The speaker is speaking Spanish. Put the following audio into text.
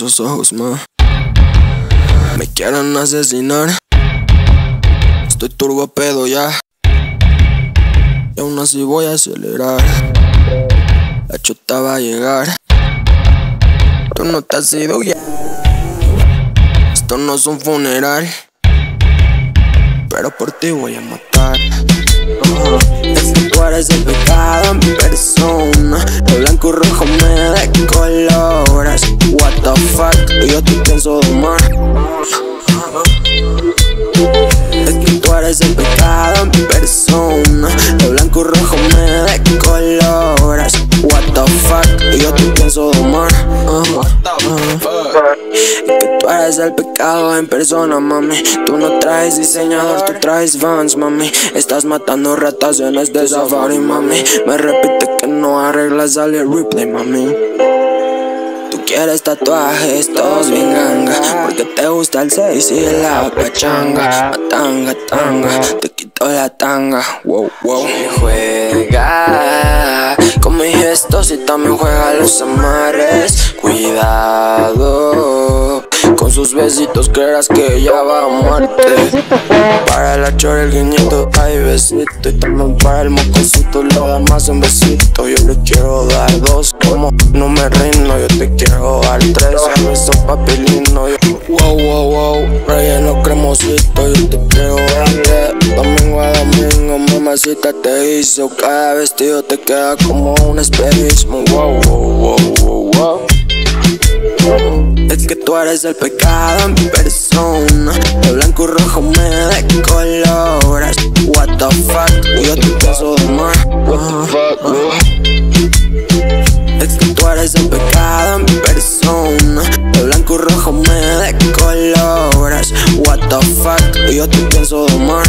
los ojos, ma. Me quieren asesinar. Estoy turbo pedo ya. Y aún así voy a acelerar. La chota va a llegar. Tú no te has ido ya. Esto no es un funeral. Pero por ti voy a matar. Es que tú eres yo te pienso domar. Es que tú eres el pecado en persona. De blanco y rojo me decoloras. What the fuck, yo te pienso domar. Es que tú eres el pecado en persona, mami. Tú no traes diseñador, tú traes Vans, mami. Estás matando ratas en este safari, mami. Me repite que no arreglas, sale replay, mami. Quieres tatuajes, todos bien ganga. Porque te gusta el 6 y la pachanga. Tanga, tanga, te quito la tanga. Wow, Juega con mis gestos y también juega los amarres. Cuidado con sus besitos creerás que ella va a muerte. Para la chora el guiñito hay besito. Y también para el mocosito lo da más un besito. Yo le quiero dar dos como no me rindo Yo te quiero dar tres. Beso papelino yo, Wow, wow, wow, relleno cremosito Yo te quiero dar domingo a domingo Mamacita te hizo. Cada vestido te queda como un espejismo. Wow, wow, wow, wow, wow. Es que tú eres el pecado en persona. De blanco y rojo me decoloras. What the fuck, yo te pienso domar What the fuck, fact, yo te pienso domar.